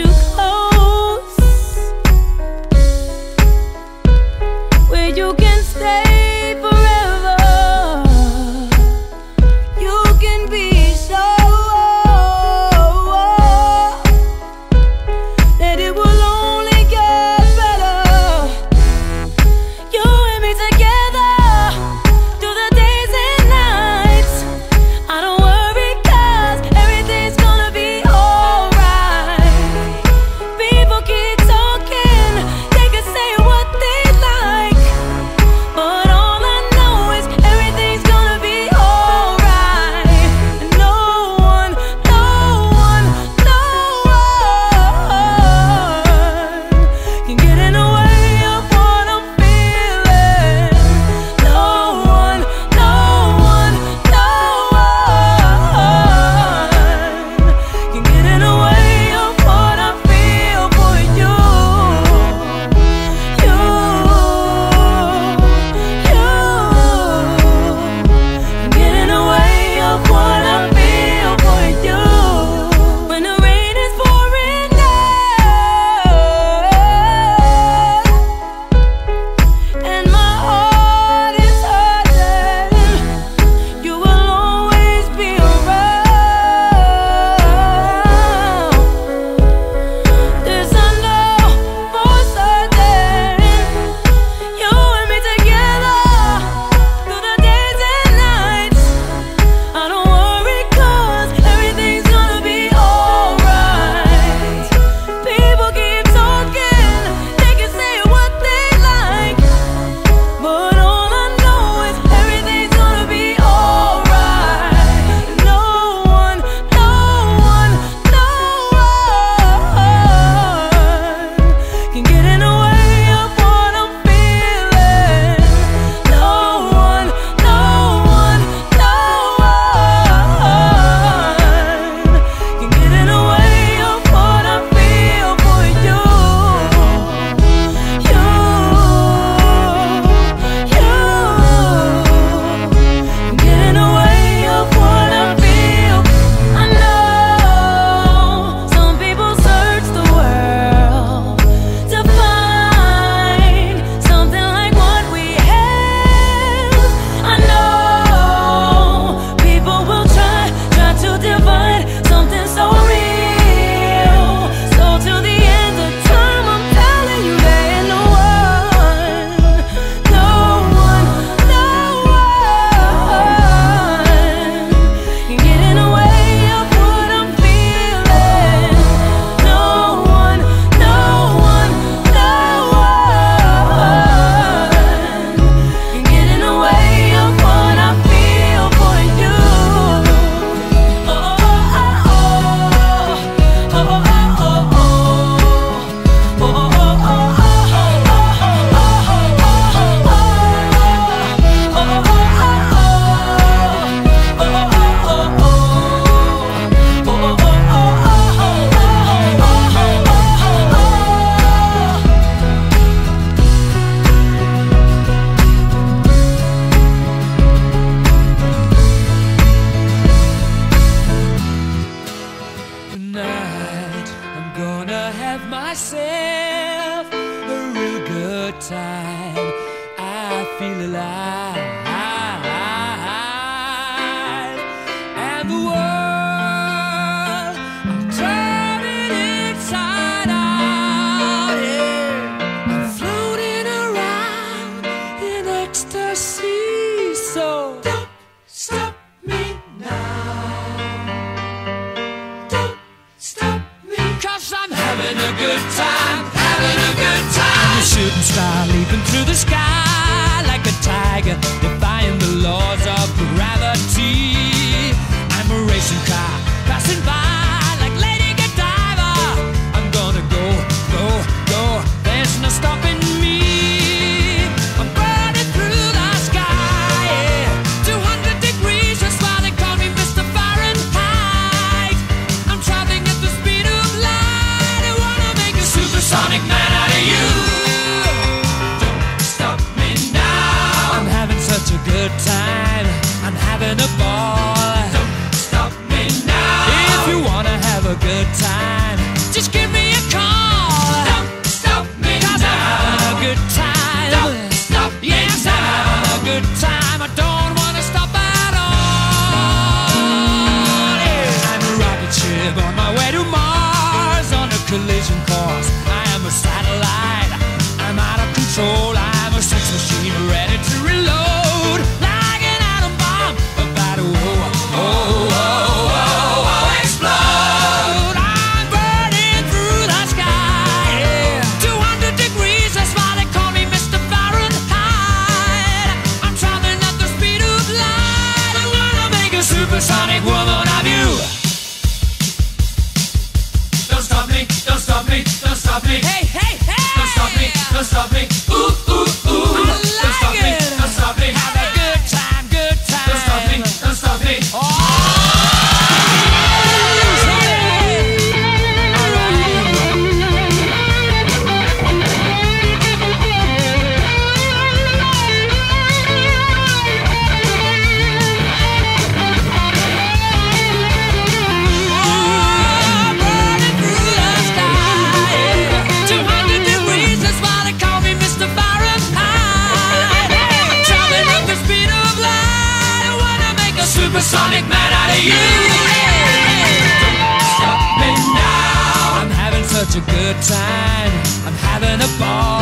you gonna have myself a real good time. I feel alive. having a good time, having a good time. The shooting star leaping through the sky like a tiger, defying the laws of gravity. I'm a racing car passing by. good time. supersonic woman of you. Don't stop me, don't stop me, don't stop me. Hey, hey, hey! Don't stop me, don't stop me. sonic man out of you. Don't stop me now. I'm having such a good time. I'm having a ball.